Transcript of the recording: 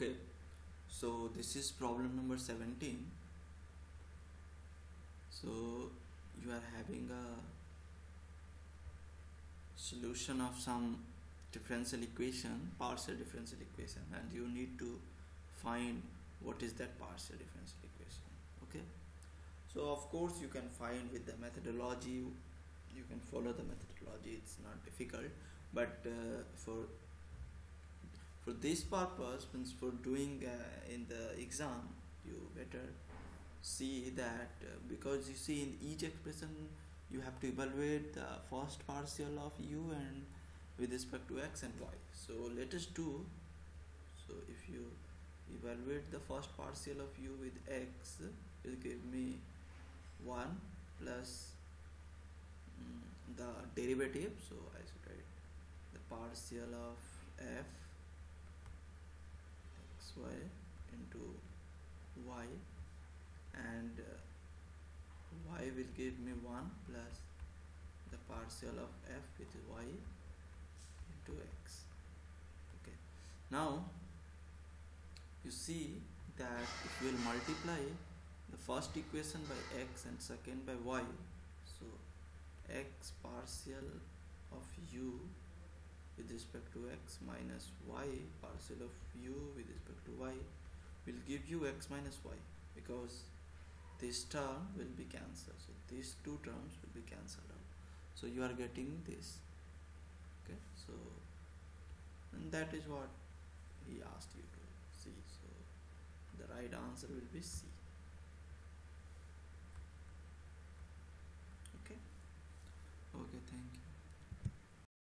okay. So this is problem number 17 so you are having a solution of some differential equation partial differential equation and you need to find what is that partial differential equation okay? So of course you can find with the methodology you can follow the methodology it's not difficult but uh, for for this purpose means for doing uh, in the exam you better see that uh, because you see in each expression you have to evaluate the first partial of u and with respect to x and y. So let us do so if you evaluate the first partial of u with x it will give me 1 plus mm, the derivative so I should write the partial of f xy into y and uh, y will give me 1 plus the partial of f with y into x. Okay. Now you see that if you will multiply the first equation by x and second by y so x partial of u with respect to x minus y partial of u with respect to y will give you x minus y because this term will be cancelled. So these two terms will be cancelled out. So you are getting this. Okay? So and that is what he asked you to see. So the right answer will be c. Okay? Okay thank you.